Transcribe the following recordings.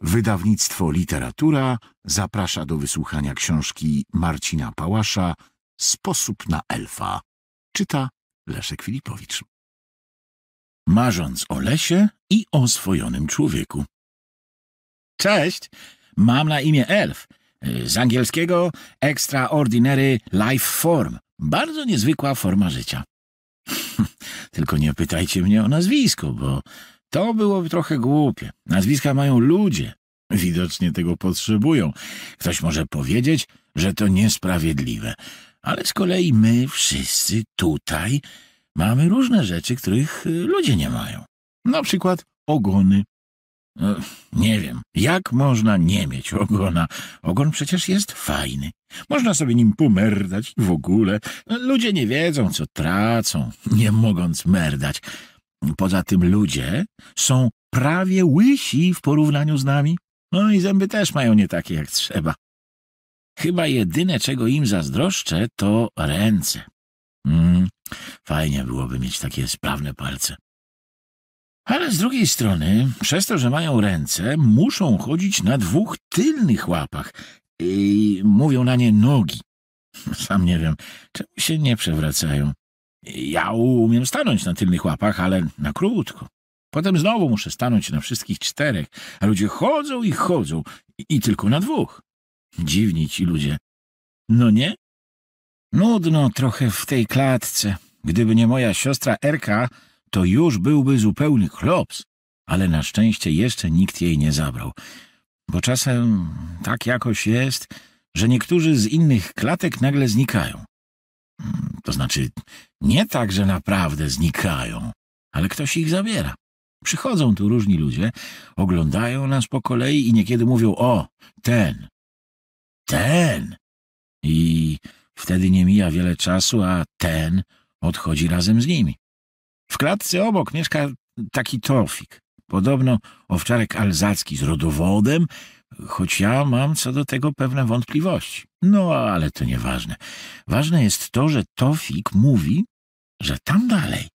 Wydawnictwo Literatura zaprasza do wysłuchania książki Marcina Pałasza Sposób na elfa. Czyta Leszek Filipowicz. Marząc o lesie i o swojonym człowieku. Cześć, mam na imię Elf. Z angielskiego Extraordinary Life Form. Bardzo niezwykła forma życia. Tylko nie pytajcie mnie o nazwisko, bo to byłoby trochę głupie. Nazwiska mają ludzie. Widocznie tego potrzebują. Ktoś może powiedzieć, że to niesprawiedliwe. Ale z kolei my wszyscy tutaj mamy różne rzeczy, których y, ludzie nie mają. Na przykład ogony. No, nie wiem, jak można nie mieć ogona? Ogon przecież jest fajny. Można sobie nim pomerdać w ogóle. Ludzie nie wiedzą, co tracą, nie mogąc merdać. Poza tym ludzie są prawie łysi w porównaniu z nami. No i zęby też mają nie takie jak trzeba. Chyba jedyne, czego im zazdroszczę, to ręce. Mm, fajnie byłoby mieć takie sprawne palce. Ale z drugiej strony, przez to, że mają ręce, muszą chodzić na dwóch tylnych łapach i mówią na nie nogi. Sam nie wiem, czemu się nie przewracają. Ja umiem stanąć na tylnych łapach, ale na krótko. Potem znowu muszę stanąć na wszystkich czterech, a ludzie chodzą i chodzą i, i tylko na dwóch. Dziwni ci ludzie. No nie? Nudno trochę w tej klatce. Gdyby nie moja siostra Erka, to już byłby zupełny klops. Ale na szczęście jeszcze nikt jej nie zabrał. Bo czasem tak jakoś jest, że niektórzy z innych klatek nagle znikają. To znaczy, nie tak, że naprawdę znikają, ale ktoś ich zabiera. Przychodzą tu różni ludzie, oglądają nas po kolei i niekiedy mówią: O, ten, ten. I wtedy nie mija wiele czasu, a ten odchodzi razem z nimi. W klatce obok mieszka taki Tofik. Podobno owczarek alzacki z rodowodem, choć ja mam co do tego pewne wątpliwości. No, ale to nieważne. Ważne jest to, że Tofik mówi, że tam dalej,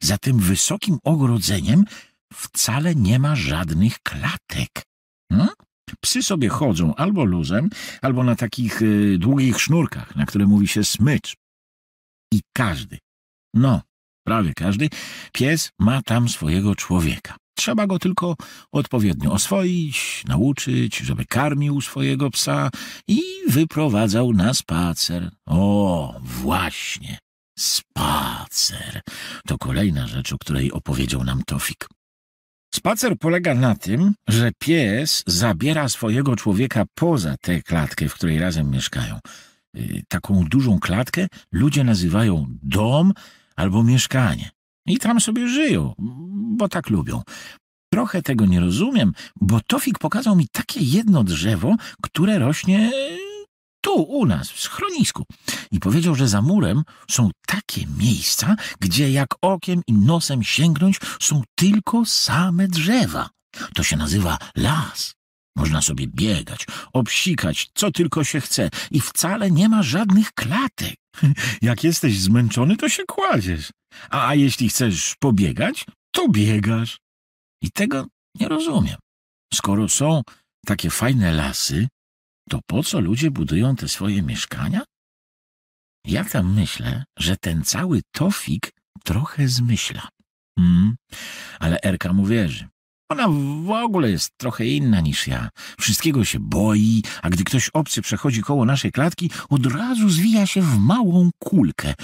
za tym wysokim ogrodzeniem, wcale nie ma żadnych klatek. Hmm? Psy sobie chodzą albo luzem, albo na takich y, długich sznurkach, na które mówi się smycz. I każdy, no, prawie każdy, pies ma tam swojego człowieka. Trzeba go tylko odpowiednio oswoić, nauczyć, żeby karmił swojego psa i wyprowadzał na spacer. O, właśnie, spacer. To kolejna rzecz, o której opowiedział nam Tofik. Spacer polega na tym, że pies zabiera swojego człowieka poza tę klatkę, w której razem mieszkają. Y, taką dużą klatkę ludzie nazywają dom albo mieszkanie. I tam sobie żyją, bo tak lubią. Trochę tego nie rozumiem, bo Tofik pokazał mi takie jedno drzewo, które rośnie tu, u nas, w schronisku. I powiedział, że za murem są takie miejsca, gdzie jak okiem i nosem sięgnąć są tylko same drzewa. To się nazywa las. Można sobie biegać, obsikać, co tylko się chce i wcale nie ma żadnych klatek. Jak jesteś zmęczony, to się kładziesz. A, a jeśli chcesz pobiegać, to biegasz. I tego nie rozumiem. Skoro są takie fajne lasy, to po co ludzie budują te swoje mieszkania? Ja tam myślę, że ten cały Tofik trochę zmyśla. Hmm, ale Erka mu wierzy. Ona w ogóle jest trochę inna niż ja. Wszystkiego się boi, a gdy ktoś obcy przechodzi koło naszej klatki, od razu zwija się w małą kulkę.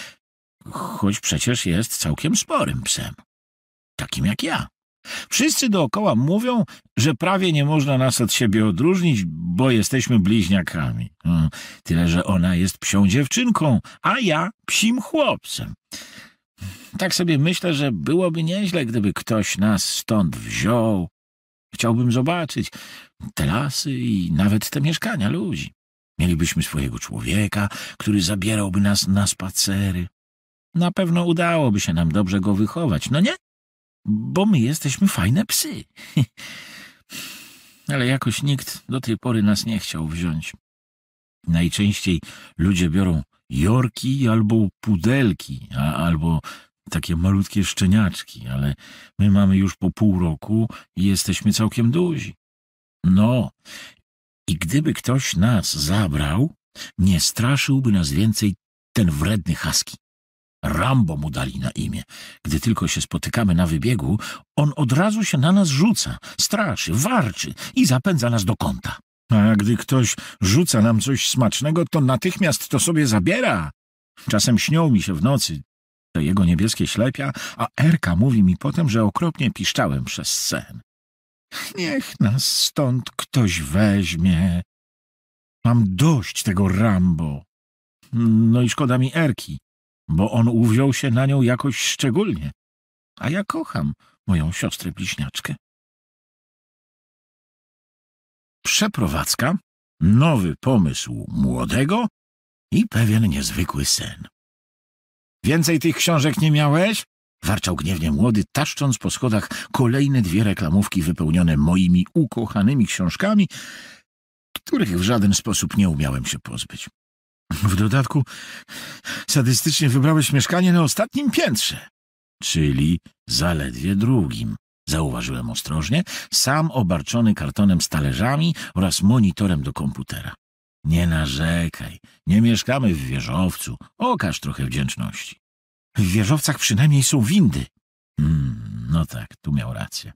Choć przecież jest całkiem sporym psem. Takim jak ja. Wszyscy dookoła mówią, że prawie nie można nas od siebie odróżnić, bo jesteśmy bliźniakami. Hmm, tyle, że ona jest psią dziewczynką, a ja psim chłopcem. Tak sobie myślę, że byłoby nieźle, gdyby ktoś nas stąd wziął. Chciałbym zobaczyć te lasy i nawet te mieszkania ludzi. Mielibyśmy swojego człowieka, który zabierałby nas na spacery. Na pewno udałoby się nam dobrze go wychować, no nie? bo my jesteśmy fajne psy. Ale jakoś nikt do tej pory nas nie chciał wziąć. Najczęściej ludzie biorą jorki albo pudelki, a, albo takie malutkie szczeniaczki, ale my mamy już po pół roku i jesteśmy całkiem duzi. No, i gdyby ktoś nas zabrał, nie straszyłby nas więcej ten wredny husky. Rambo mu dali na imię. Gdy tylko się spotykamy na wybiegu, on od razu się na nas rzuca, straszy, warczy i zapędza nas do kąta. A gdy ktoś rzuca nam coś smacznego, to natychmiast to sobie zabiera. Czasem śnią mi się w nocy te jego niebieskie ślepia, a Erka mówi mi potem, że okropnie piszczałem przez sen. Niech nas stąd ktoś weźmie. Mam dość tego Rambo. No i szkoda mi Erki, bo on uwziął się na nią jakoś szczególnie. A ja kocham moją siostrę bliźniaczkę. Przeprowadzka, nowy pomysł młodego i pewien niezwykły sen. Więcej tych książek nie miałeś? Warczał gniewnie młody, taszcząc po schodach kolejne dwie reklamówki wypełnione moimi ukochanymi książkami, których w żaden sposób nie umiałem się pozbyć. W dodatku sadystycznie wybrałeś mieszkanie na ostatnim piętrze, czyli zaledwie drugim. Zauważyłem ostrożnie, sam obarczony kartonem z talerzami oraz monitorem do komputera. Nie narzekaj, nie mieszkamy w wieżowcu, okaż trochę wdzięczności. W wieżowcach przynajmniej są windy. Hmm, no tak, tu miał rację.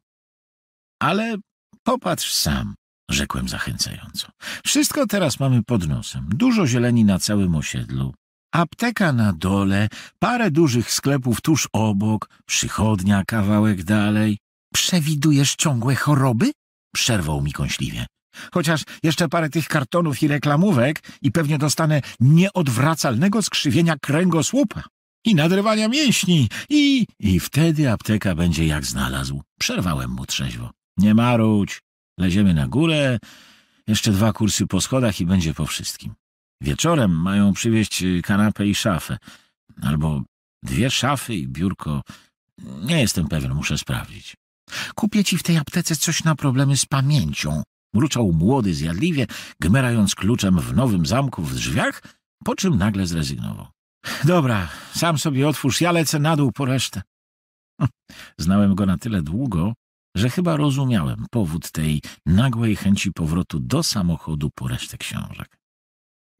Ale popatrz sam, rzekłem zachęcająco. Wszystko teraz mamy pod nosem. Dużo zieleni na całym osiedlu. Apteka na dole, parę dużych sklepów tuż obok, przychodnia kawałek dalej. Przewidujesz ciągłe choroby? Przerwał mi kąśliwie. Chociaż jeszcze parę tych kartonów i reklamówek i pewnie dostanę nieodwracalnego skrzywienia kręgosłupa i nadrywania mięśni i... I wtedy apteka będzie jak znalazł. Przerwałem mu trzeźwo. Nie marudź, leziemy na górę, jeszcze dwa kursy po schodach i będzie po wszystkim. Wieczorem mają przywieźć kanapę i szafę. Albo dwie szafy i biurko. Nie jestem pewien, muszę sprawdzić. Kupię ci w tej aptece coś na problemy z pamięcią. Mruczał młody zjadliwie, gmerając kluczem w nowym zamku w drzwiach, po czym nagle zrezygnował. Dobra, sam sobie otwórz, ja lecę na dół po resztę. Znałem go na tyle długo, że chyba rozumiałem powód tej nagłej chęci powrotu do samochodu po resztę książek.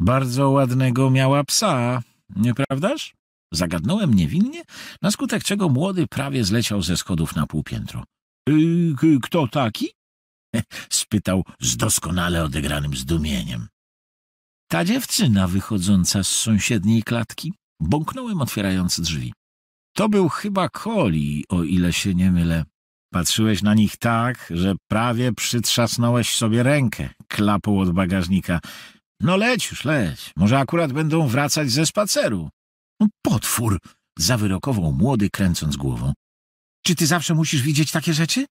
Bardzo ładnego miała psa, nieprawdaż? Zagadnąłem niewinnie, na skutek czego młody prawie zleciał ze schodów na półpiętro. Yy, kto taki? spytał z doskonale odegranym zdumieniem. Ta dziewczyna wychodząca z sąsiedniej klatki. Bąknąłem, otwierając drzwi. To był chyba Koli, o ile się nie mylę. Patrzyłeś na nich tak, że prawie przytrzasnąłeś sobie rękę klapą od bagażnika. No leć już, leć. Może akurat będą wracać ze spaceru. No, potwór! Zawyrokował młody, kręcąc głową. Czy ty zawsze musisz widzieć takie rzeczy?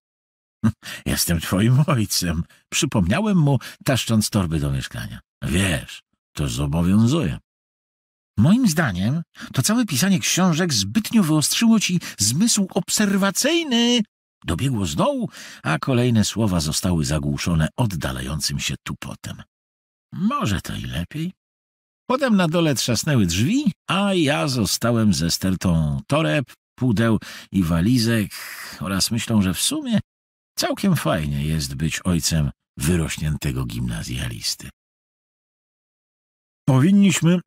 Jestem twoim ojcem. Przypomniałem mu, taszcząc torby do mieszkania. Wiesz, to zobowiązuje. Moim zdaniem, to całe pisanie książek zbytnio wyostrzyło ci zmysł obserwacyjny. Dobiegło z dołu, a kolejne słowa zostały zagłuszone oddalającym się tupotem. Może to i lepiej. Potem na dole trzasnęły drzwi, a ja zostałem ze stertą toreb, pudeł i walizek oraz myślą, że w sumie całkiem fajnie jest być ojcem wyrośniętego gimnazjalisty. Powinniśmy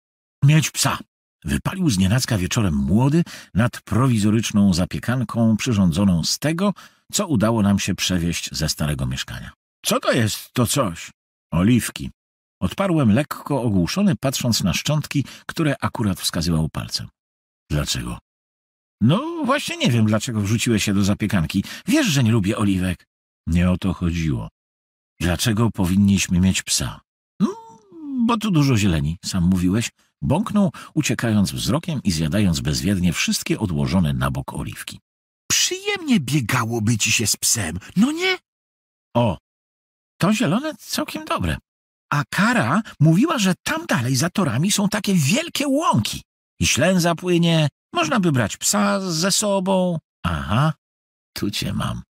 mieć psa. Wypalił z nienacka wieczorem młody nad prowizoryczną zapiekanką przyrządzoną z tego, co udało nam się przewieźć ze starego mieszkania. Co to jest to coś? Oliwki. Odparłem lekko ogłuszony, patrząc na szczątki, które akurat wskazywał palcem. Dlaczego? No właśnie nie wiem, dlaczego wrzuciłeś się do zapiekanki. Wiesz, że nie lubię oliwek. Nie o to chodziło. Dlaczego powinniśmy mieć psa? No, bo tu dużo zieleni, sam mówiłeś. Bąknął, uciekając wzrokiem i zjadając bezwiednie wszystkie odłożone na bok oliwki. Przyjemnie biegałoby ci się z psem, no nie? O, to zielone całkiem dobre. A Kara mówiła, że tam dalej za torami są takie wielkie łąki. I ślęza płynie, można by brać psa ze sobą. Aha, tu cię mam.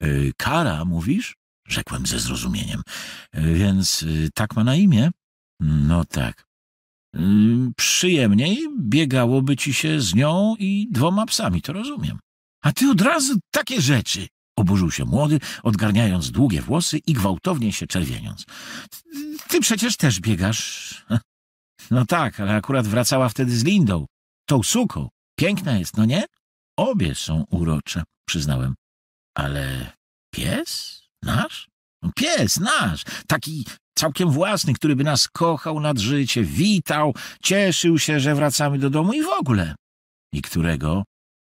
Yy, Kara, mówisz? Rzekłem ze zrozumieniem. Yy, więc yy, tak ma na imię? No tak. Yy, przyjemniej biegałoby ci się z nią i dwoma psami, to rozumiem. A ty od razu takie rzeczy. Oburzył się młody, odgarniając długie włosy i gwałtownie się czerwieniąc. Ty przecież też biegasz. No tak, ale akurat wracała wtedy z Lindą, tą suką. Piękna jest, no nie? Obie są urocze, przyznałem. Ale pies? Nasz? Pies nasz, taki całkiem własny, który by nas kochał nad życie, witał, cieszył się, że wracamy do domu i w ogóle. I którego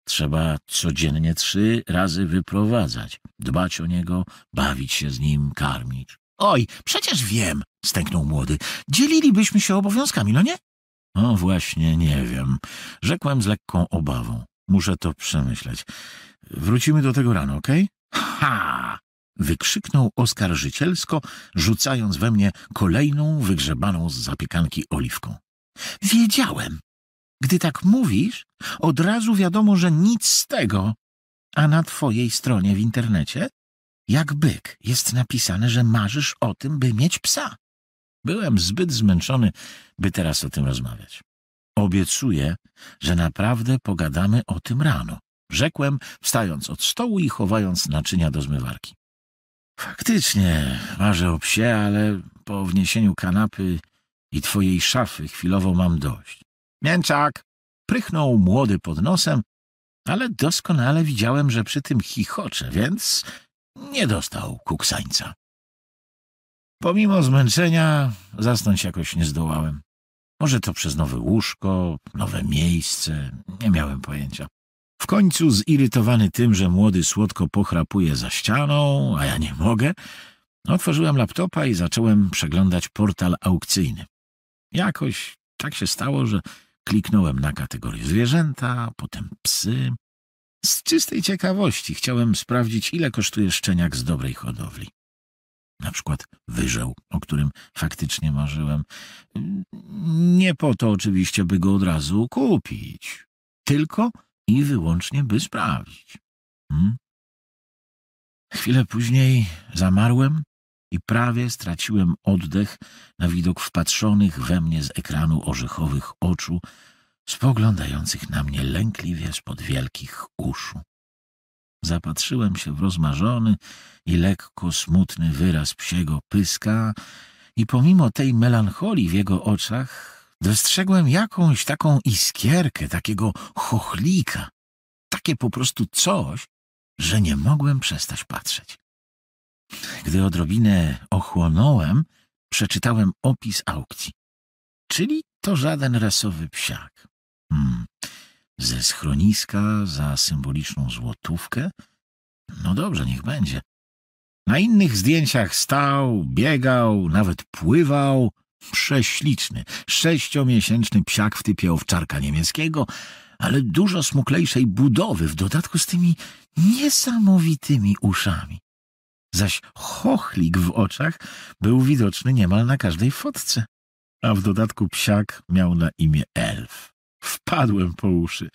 trzeba codziennie trzy razy wyprowadzać, dbać o niego, bawić się z nim, karmić. Oj, przecież wiem, stęknął młody. Dzielilibyśmy się obowiązkami, no nie? O, właśnie, nie wiem. Rzekłem z lekką obawą. Muszę to przemyśleć. Wrócimy do tego rano, okej? Okay? Ha! Wykrzyknął oskarżycielsko, rzucając we mnie kolejną wygrzebaną z zapiekanki oliwką. Wiedziałem. Gdy tak mówisz, od razu wiadomo, że nic z tego. A na twojej stronie w internecie, jak byk, jest napisane, że marzysz o tym, by mieć psa. Byłem zbyt zmęczony, by teraz o tym rozmawiać. Obiecuję, że naprawdę pogadamy o tym rano, rzekłem, wstając od stołu i chowając naczynia do zmywarki. Faktycznie, marzę o psie, ale po wniesieniu kanapy i twojej szafy chwilowo mam dość. Mięczak! Prychnął młody pod nosem, ale doskonale widziałem, że przy tym chichocze, więc nie dostał kuksańca. Pomimo zmęczenia zasnąć jakoś nie zdołałem. Może to przez nowe łóżko, nowe miejsce, nie miałem pojęcia. W końcu zirytowany tym, że młody słodko pochrapuje za ścianą, a ja nie mogę, otworzyłem laptopa i zacząłem przeglądać portal aukcyjny. Jakoś tak się stało, że kliknąłem na kategorię zwierzęta, potem psy. Z czystej ciekawości chciałem sprawdzić, ile kosztuje szczeniak z dobrej hodowli. Na przykład wyżeł, o którym faktycznie marzyłem. Nie po to oczywiście, by go od razu kupić, tylko i wyłącznie, by sprawdzić. Hmm? Chwilę później zamarłem i prawie straciłem oddech na widok wpatrzonych we mnie z ekranu orzechowych oczu, spoglądających na mnie lękliwie spod wielkich uszu. Zapatrzyłem się w rozmarzony i lekko smutny wyraz psiego pyska i pomimo tej melancholii w jego oczach dostrzegłem jakąś taką iskierkę, takiego chochlika, takie po prostu coś, że nie mogłem przestać patrzeć. Gdy odrobinę ochłonąłem, przeczytałem opis aukcji. Czyli to żaden rasowy psiak. Hmm. Ze schroniska za symboliczną złotówkę? No dobrze, niech będzie. Na innych zdjęciach stał, biegał, nawet pływał. Prześliczny, sześciomiesięczny psiak w typie owczarka niemieckiego, ale dużo smuklejszej budowy, w dodatku z tymi niesamowitymi uszami. Zaś chochlik w oczach był widoczny niemal na każdej fotce. A w dodatku psiak miał na imię Elf. Wpadłem po uszy.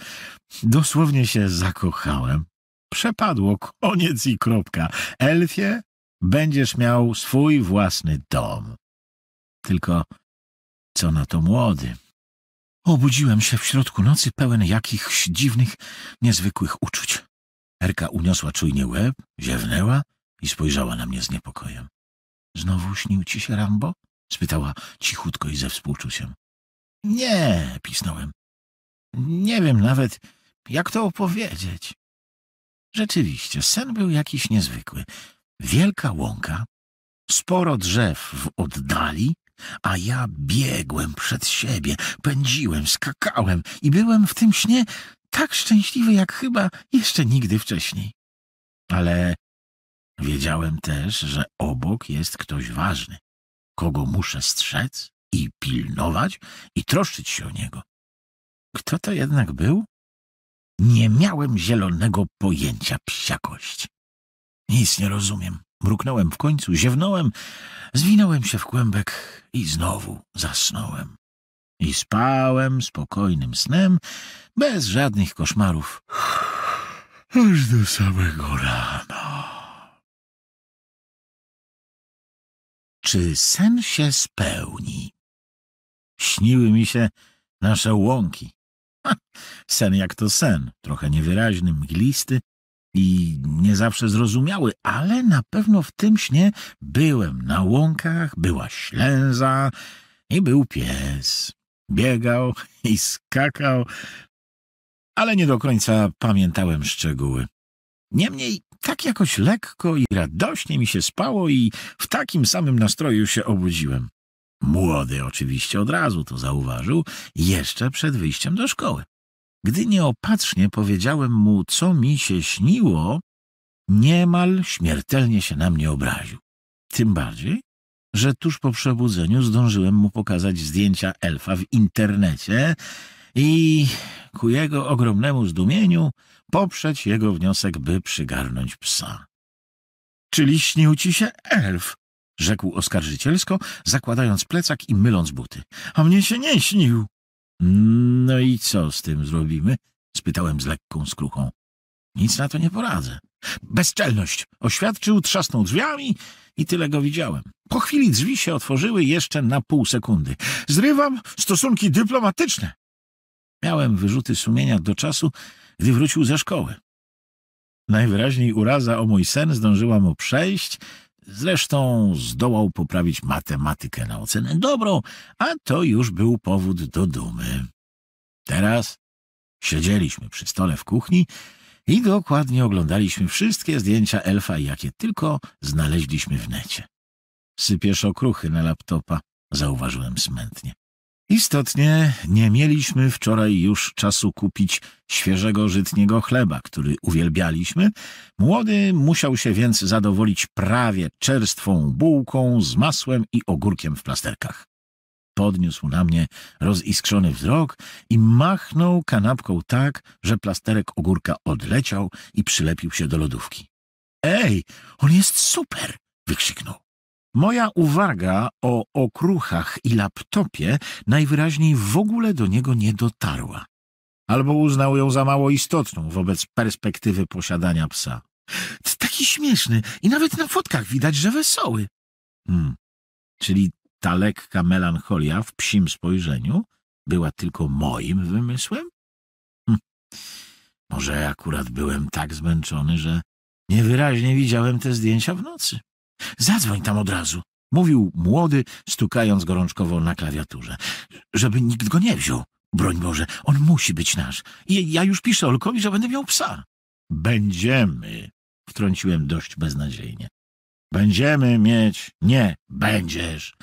Dosłownie się zakochałem. Przepadło, koniec i kropka. Elfie, będziesz miał swój własny dom. Tylko co na to młody? Obudziłem się w środku nocy pełen jakichś dziwnych, niezwykłych uczuć. Erka uniosła czujnie łeb, ziewnęła i spojrzała na mnie z niepokojem. Znowu śnił ci się Rambo? spytała cichutko i ze współczuciem. Nie, pisnąłem. Nie wiem nawet, jak to opowiedzieć. Rzeczywiście, sen był jakiś niezwykły. Wielka łąka, sporo drzew w oddali, a ja biegłem przed siebie, pędziłem, skakałem i byłem w tym śnie tak szczęśliwy, jak chyba jeszcze nigdy wcześniej. Ale wiedziałem też, że obok jest ktoś ważny, kogo muszę strzec i pilnować i troszczyć się o niego. Kto to jednak był? Nie miałem zielonego pojęcia psiakość. Nic nie rozumiem. Mruknąłem w końcu, ziewnąłem, zwinąłem się w kłębek i znowu zasnąłem. I spałem spokojnym snem, bez żadnych koszmarów, aż do samego rana. Czy sen się spełni? Śniły mi się nasze łąki. Sen jak to sen, trochę niewyraźny, mglisty, i nie zawsze zrozumiały, ale na pewno w tym śnie byłem na łąkach, była ślęza i był pies. Biegał i skakał, ale nie do końca pamiętałem szczegóły. Niemniej tak jakoś lekko i radośnie mi się spało i w takim samym nastroju się obudziłem. Młody oczywiście od razu to zauważył, jeszcze przed wyjściem do szkoły. Gdy nieopatrznie powiedziałem mu, co mi się śniło, niemal śmiertelnie się na mnie obraził. Tym bardziej, że tuż po przebudzeniu zdążyłem mu pokazać zdjęcia elfa w internecie i ku jego ogromnemu zdumieniu poprzeć jego wniosek, by przygarnąć psa. Czyli śnił ci się elf? Rzekł oskarżycielsko, zakładając plecak i myląc buty. A mnie się nie śnił. No i co z tym zrobimy? spytałem z lekką skruchą. Nic na to nie poradzę. Bezczelność! Oświadczył, trzasnął drzwiami i tyle go widziałem. Po chwili drzwi się otworzyły jeszcze na pół sekundy. Zrywam stosunki dyplomatyczne. Miałem wyrzuty sumienia do czasu, gdy wrócił ze szkoły. Najwyraźniej uraza o mój sen zdążyła mu przejść, zresztą zdołał poprawić matematykę na ocenę dobrą, a to już był powód do dumy. Teraz siedzieliśmy przy stole w kuchni i dokładnie oglądaliśmy wszystkie zdjęcia elfa, jakie tylko znaleźliśmy w necie. Sypiesz okruchy na laptopa, zauważyłem smętnie. Istotnie nie mieliśmy wczoraj już czasu kupić świeżego żytniego chleba, który uwielbialiśmy. Młody musiał się więc zadowolić prawie czerstwą bułką z masłem i ogórkiem w plasterkach. Podniósł na mnie roziskrzony wzrok i machnął kanapką tak, że plasterek ogórka odleciał i przylepił się do lodówki. Ej, on jest super! wykrzyknął. Moja uwaga o okruchach i laptopie najwyraźniej w ogóle do niego nie dotarła. Albo uznał ją za mało istotną wobec perspektywy posiadania psa. Taki śmieszny i nawet na fotkach widać, że wesoły. Hmm. Czyli ta lekka melancholia w psim spojrzeniu była tylko moim wymysłem? Hm. Może akurat byłem tak zmęczony, że niewyraźnie widziałem te zdjęcia w nocy. Zadzwoń tam od razu, mówił młody, stukając gorączkowo na klawiaturze. Żeby nikt go nie wziął. Broń Boże, on musi być nasz. I ja już piszę Olkowi, że będę miał psa. Będziemy, wtrąciłem dość beznadziejnie. Będziemy mieć... Nie, będziesz.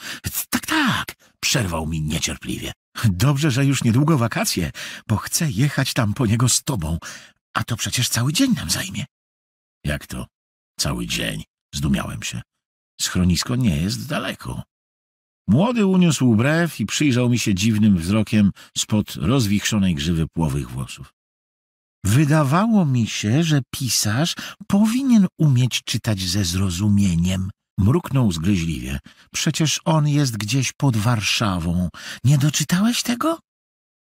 Tak, tak, przerwał mi niecierpliwie. Dobrze, że już niedługo wakacje, bo chcę jechać tam po niego z tobą, a to przecież cały dzień nam zajmie. Jak to? Cały dzień? Zdumiałem się. Schronisko nie jest daleko. Młody uniósł brew i przyjrzał mi się dziwnym wzrokiem spod rozwichrzonej grzywy płowych włosów. Wydawało mi się, że pisarz powinien umieć czytać ze zrozumieniem. Mruknął zgryźliwie. Przecież on jest gdzieś pod Warszawą. Nie doczytałeś tego?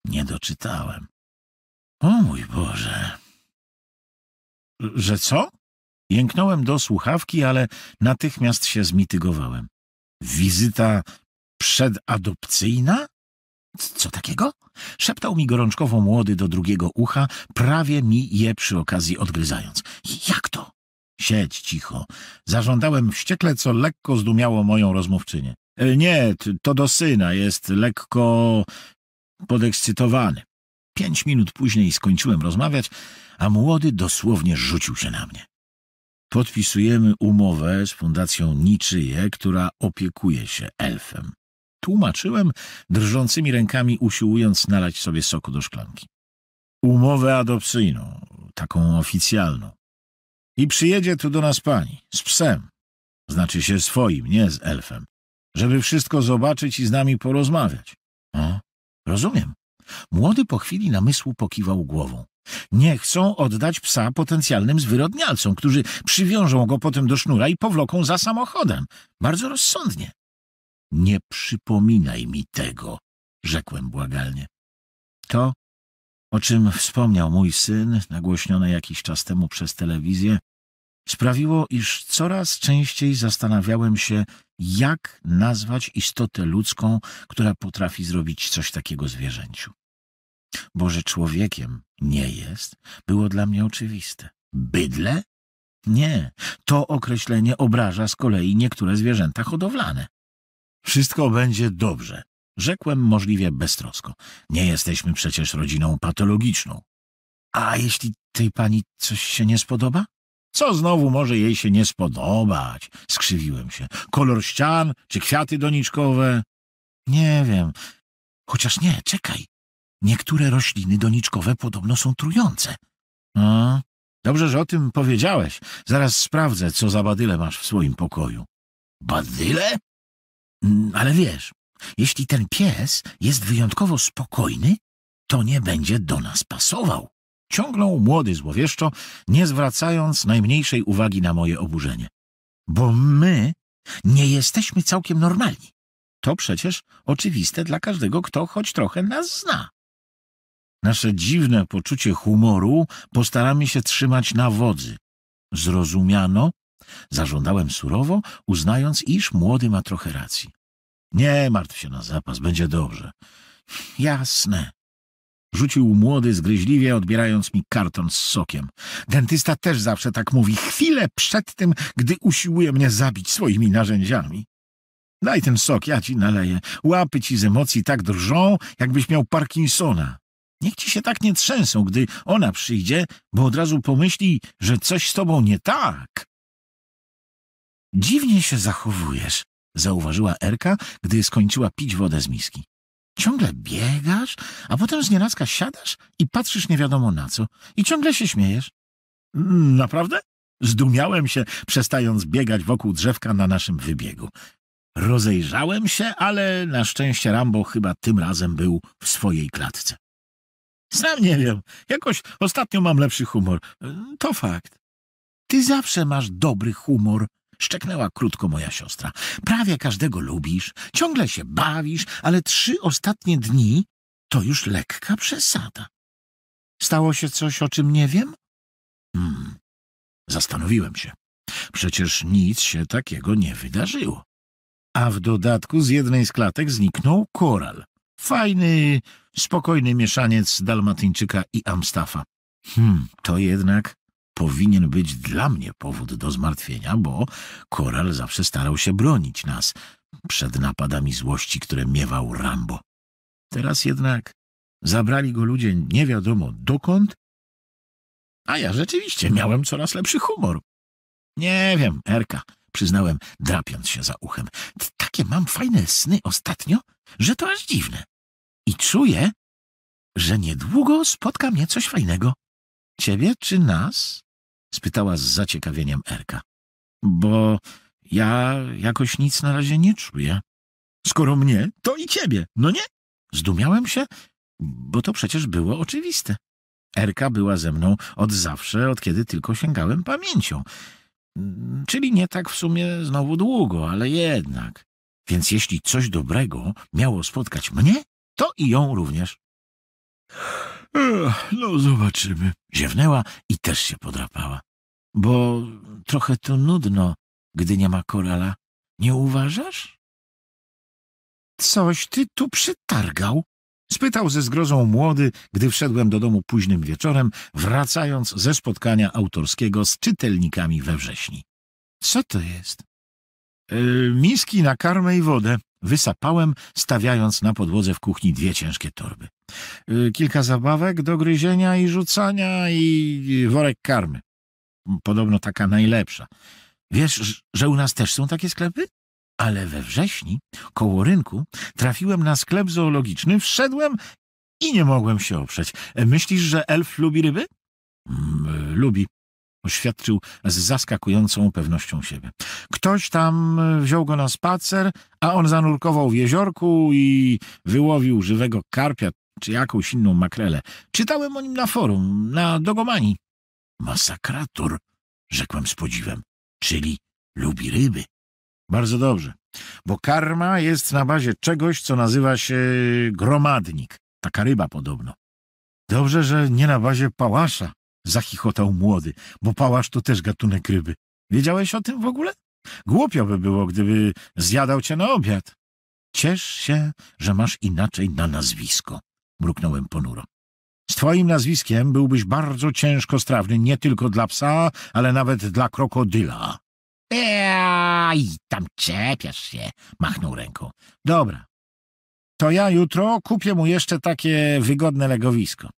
Nie doczytałem. O mój Boże. Że co? Jęknąłem do słuchawki, ale natychmiast się zmitygowałem. Wizyta przedadopcyjna? Co takiego? Szeptał mi gorączkowo młody do drugiego ucha, prawie mi je przy okazji odgryzając. Jak to? Siedź cicho. Zażądałem wściekle, co lekko zdumiało moją rozmówczynię. E, nie, to do syna. Jest lekko podekscytowany. Pięć minut później skończyłem rozmawiać, a młody dosłownie rzucił się na mnie. Podpisujemy umowę z Fundacją Niczyje, która opiekuje się elfem. Tłumaczyłem, drżącymi rękami usiłując nalać sobie soku do szklanki. Umowę adopcyjną, taką oficjalną. I przyjedzie tu do nas pani, z psem. Znaczy się swoim, nie z elfem. Żeby wszystko zobaczyć i z nami porozmawiać. O, rozumiem. Młody po chwili namysłu pokiwał głową. Nie chcą oddać psa potencjalnym zwyrodnialcom, którzy przywiążą go potem do sznura i powloką za samochodem. Bardzo rozsądnie. Nie przypominaj mi tego, rzekłem błagalnie. To, o czym wspomniał mój syn, nagłośnione jakiś czas temu przez telewizję, sprawiło, iż coraz częściej zastanawiałem się, jak nazwać istotę ludzką, która potrafi zrobić coś takiego zwierzęciu bo że człowiekiem nie jest, było dla mnie oczywiste. Bydle? Nie, to określenie obraża z kolei niektóre zwierzęta hodowlane. Wszystko będzie dobrze, rzekłem możliwie beztrosko. Nie jesteśmy przecież rodziną patologiczną. A jeśli tej pani coś się nie spodoba? Co znowu może jej się nie spodobać? Skrzywiłem się. Kolor ścian czy kwiaty doniczkowe? Nie wiem. Chociaż nie, czekaj. Niektóre rośliny doniczkowe podobno są trujące. A, dobrze, że o tym powiedziałeś. Zaraz sprawdzę, co za badyle masz w swoim pokoju. Badyle? Mm, Ale wiesz, jeśli ten pies jest wyjątkowo spokojny, to nie będzie do nas pasował. Ciągnął młody złowieszczo, nie zwracając najmniejszej uwagi na moje oburzenie. Bo my nie jesteśmy całkiem normalni. To przecież oczywiste dla każdego, kto choć trochę nas zna. Nasze dziwne poczucie humoru postaramy się trzymać na wodzy. Zrozumiano? Zażądałem surowo, uznając, iż młody ma trochę racji. Nie martw się na zapas, będzie dobrze. Jasne. Rzucił młody zgryźliwie, odbierając mi karton z sokiem. Dentysta też zawsze tak mówi, chwilę przed tym, gdy usiłuje mnie zabić swoimi narzędziami. Daj ten sok, ja ci naleję. Łapy ci z emocji tak drżą, jakbyś miał Parkinsona. Niech ci się tak nie trzęsą, gdy ona przyjdzie, bo od razu pomyśli, że coś z tobą nie tak. Dziwnie się zachowujesz, zauważyła Erka, gdy skończyła pić wodę z miski. Ciągle biegasz, a potem z nienacka siadasz i patrzysz nie wiadomo na co i ciągle się śmiejesz. "Mm, Naprawdę? Zdumiałem się, przestając biegać wokół drzewka na naszym wybiegu. Rozejrzałem się, ale na szczęście Rambo chyba tym razem był w swojej klatce. Sam nie wiem, jakoś ostatnio mam lepszy humor. To fakt. Ty zawsze masz dobry humor, szczeknęła krótko moja siostra. Prawie każdego lubisz, ciągle się bawisz, ale trzy ostatnie dni to już lekka przesada. Stało się coś, o czym nie wiem? Hmm. Zastanowiłem się. Przecież nic się takiego nie wydarzyło. A w dodatku z jednej z klatek zniknął koral. Fajny, spokojny mieszaniec dalmatyńczyka i amstafa. Hmm, to jednak powinien być dla mnie powód do zmartwienia, bo koral zawsze starał się bronić nas przed napadami złości, które miewał Rambo. Teraz jednak zabrali go ludzie nie wiadomo dokąd, a ja rzeczywiście miałem coraz lepszy humor. Nie wiem, Erka, przyznałem, drapiąc się za uchem. Takie mam fajne sny ostatnio, że to aż dziwne. I czuję, że niedługo spotka mnie coś fajnego. Ciebie czy nas? Spytała z zaciekawieniem Erka. Bo ja jakoś nic na razie nie czuję. Skoro mnie, to i ciebie, no nie? Zdumiałem się, bo to przecież było oczywiste. Erka była ze mną od zawsze, od kiedy tylko sięgałem pamięcią. Czyli nie tak w sumie znowu długo, ale jednak. Więc jeśli coś dobrego miało spotkać mnie, to i ją również. Ech, no, zobaczymy. Ziewnęła i też się podrapała. Bo trochę to nudno, gdy nie ma korala. Nie uważasz? Coś ty tu przytargał? Spytał ze zgrozą młody, gdy wszedłem do domu późnym wieczorem, wracając ze spotkania autorskiego z czytelnikami we wrześni. Co to jest? Yy, miski na karmę i wodę. Wysapałem, stawiając na podłodze w kuchni dwie ciężkie torby. Yy, kilka zabawek do gryzienia i rzucania i worek karmy. Podobno taka najlepsza. Wiesz, że u nas też są takie sklepy? Ale we wrześni, koło rynku, trafiłem na sklep zoologiczny, wszedłem i nie mogłem się oprzeć. Myślisz, że elf lubi ryby? Mm, lubi, oświadczył z zaskakującą pewnością siebie. Ktoś tam e, wziął go na spacer, a on zanurkował w jeziorku i wyłowił żywego karpia czy jakąś inną makrelę. Czytałem o nim na forum, na Dogomani. Masakrator, rzekłem z podziwem, czyli lubi ryby. Bardzo dobrze, bo karma jest na bazie czegoś, co nazywa się gromadnik. Taka ryba podobno. Dobrze, że nie na bazie pałasza, zachichotał młody, bo pałasz to też gatunek ryby. Wiedziałeś o tym w ogóle? Głupio by było, gdyby zjadał cię na obiad. Ciesz się, że masz inaczej na nazwisko, mruknąłem ponuro. Z twoim nazwiskiem byłbyś bardzo ciężko strawny nie tylko dla psa, ale nawet dla krokodyla. Eee, tam czepiasz się, machnął ręką. Dobra, to ja jutro kupię mu jeszcze takie wygodne legowisko.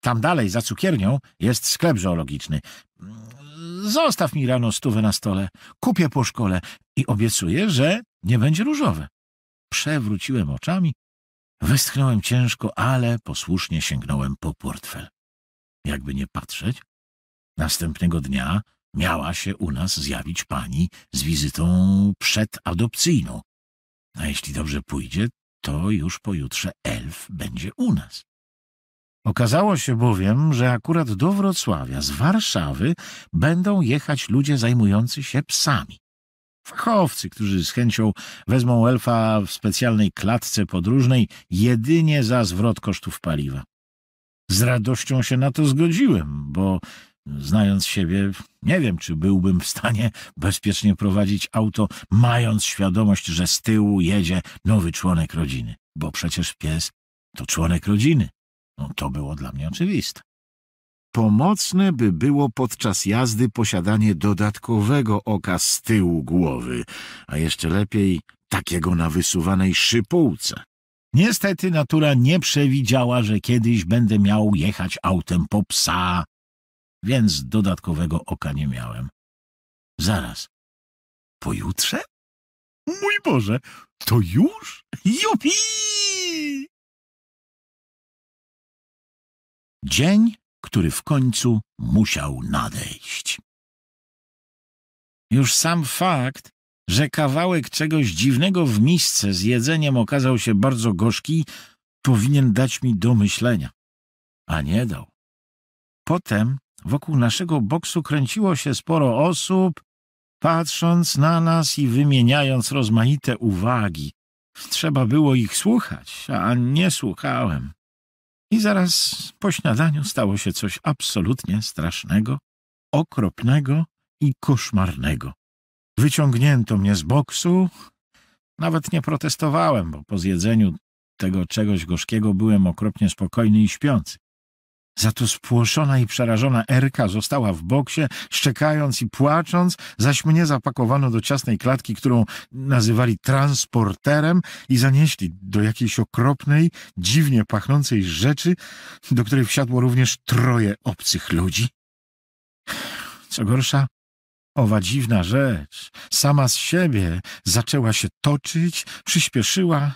Tam dalej, za cukiernią, jest sklep zoologiczny. Zostaw mi rano stówę na stole, kupię po szkole i obiecuję, że nie będzie różowe. Przewróciłem oczami, westchnąłem ciężko, ale posłusznie sięgnąłem po portfel. Jakby nie patrzeć, następnego dnia miała się u nas zjawić pani z wizytą przedadopcyjną. A jeśli dobrze pójdzie, to już pojutrze elf będzie u nas. Okazało się bowiem, że akurat do Wrocławia z Warszawy będą jechać ludzie zajmujący się psami. Fachowcy, którzy z chęcią wezmą elfa w specjalnej klatce podróżnej jedynie za zwrot kosztów paliwa. Z radością się na to zgodziłem, bo znając siebie, nie wiem, czy byłbym w stanie bezpiecznie prowadzić auto, mając świadomość, że z tyłu jedzie nowy członek rodziny, bo przecież pies to członek rodziny. No, to było dla mnie oczywiste. Pomocne by było podczas jazdy posiadanie dodatkowego oka z tyłu głowy, a jeszcze lepiej takiego na wysuwanej szypułce. Niestety natura nie przewidziała, że kiedyś będę miał jechać autem po psa, więc dodatkowego oka nie miałem. Zaraz. Pojutrze? Mój Boże, to już? Jupi! Dzień, który w końcu musiał nadejść. Już sam fakt, że kawałek czegoś dziwnego w misce z jedzeniem okazał się bardzo gorzki, powinien dać mi do myślenia. A nie dał. Potem wokół naszego boksu kręciło się sporo osób, patrząc na nas i wymieniając rozmaite uwagi. Trzeba było ich słuchać, a nie słuchałem. I zaraz po śniadaniu stało się coś absolutnie strasznego, okropnego i koszmarnego. Wyciągnięto mnie z boksu. Nawet nie protestowałem, bo po zjedzeniu tego czegoś gorzkiego byłem okropnie spokojny i śpiący. Za to spłoszona i przerażona Erka została w boksie, szczekając i płacząc, zaś mnie zapakowano do ciasnej klatki, którą nazywali transporterem i zanieśli do jakiejś okropnej, dziwnie pachnącej rzeczy, do której wsiadło również troje obcych ludzi. Co gorsza, owa dziwna rzecz sama z siebie zaczęła się toczyć, przyspieszyła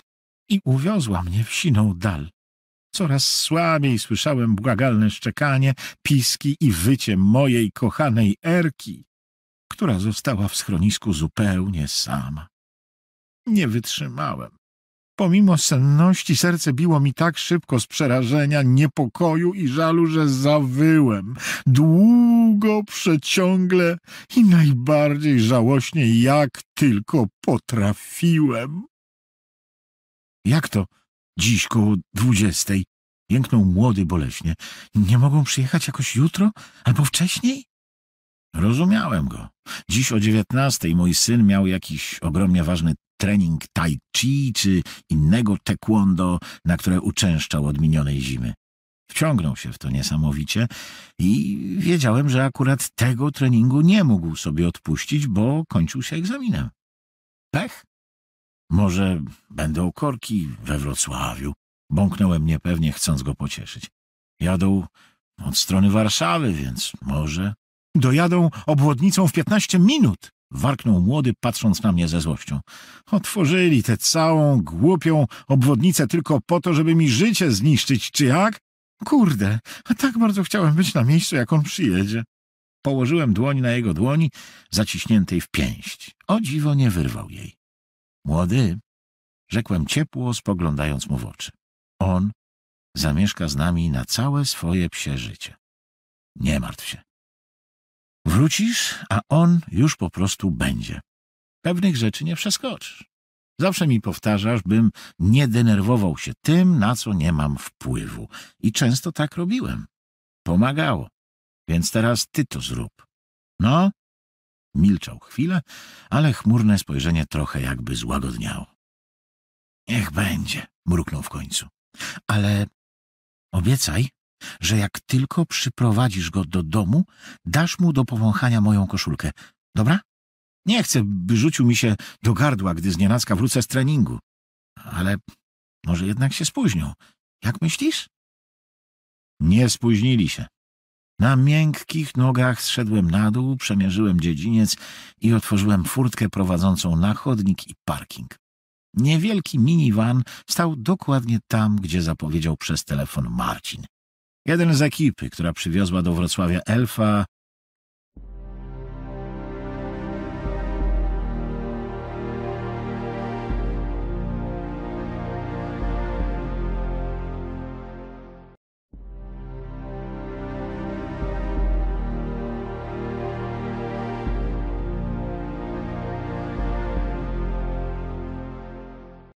i uwiozła mnie w siną dal. Coraz słabiej słyszałem błagalne szczekanie, piski i wycie mojej kochanej Erki, która została w schronisku zupełnie sama. Nie wytrzymałem. Pomimo senności serce biło mi tak szybko z przerażenia, niepokoju i żalu, że zawyłem. Długo, przeciągle i najbardziej żałośnie, jak tylko potrafiłem. Jak to? Dziś koło dwudziestej. Jęknął młody boleśnie. Nie mogą przyjechać jakoś jutro? Albo wcześniej? Rozumiałem go. Dziś o dziewiętnastej mój syn miał jakiś ogromnie ważny trening tai chi czy innego taekwondo, na które uczęszczał od minionej zimy. Wciągnął się w to niesamowicie i wiedziałem, że akurat tego treningu nie mógł sobie odpuścić, bo kończył się egzaminem. Pech? Może będą korki we Wrocławiu. Bąknąłem niepewnie, chcąc go pocieszyć. Jadą od strony Warszawy, więc może... Dojadą obwodnicą w piętnaście minut! Warknął młody, patrząc na mnie ze złością. Otworzyli tę całą głupią obwodnicę tylko po to, żeby mi życie zniszczyć, czy jak? Kurde, a tak bardzo chciałem być na miejscu, jak on przyjedzie. Położyłem dłoń na jego dłoni, zaciśniętej w pięść. O dziwo nie wyrwał jej. Młody, rzekłem ciepło, spoglądając mu w oczy. On zamieszka z nami na całe swoje psie życie. Nie martw się. Wrócisz, a on już po prostu będzie. Pewnych rzeczy nie przeskoczysz. Zawsze mi powtarzasz, bym nie denerwował się tym, na co nie mam wpływu. I często tak robiłem. Pomagało. Więc teraz ty to zrób. No, Milczał chwilę, ale chmurne spojrzenie trochę jakby złagodniało. Niech będzie, mruknął w końcu. Ale obiecaj, że jak tylko przyprowadzisz go do domu, dasz mu do powąchania moją koszulkę. Dobra? Nie chcę, by rzucił mi się do gardła, gdy znienacka wrócę z treningu. Ale może jednak się spóźnią. Jak myślisz? Nie spóźnili się. Na miękkich nogach zszedłem na dół, przemierzyłem dziedziniec i otworzyłem furtkę prowadzącą na chodnik i parking. Niewielki minivan stał dokładnie tam, gdzie zapowiedział przez telefon Marcin. Jeden z ekipy, która przywiozła do Wrocławia Elfa,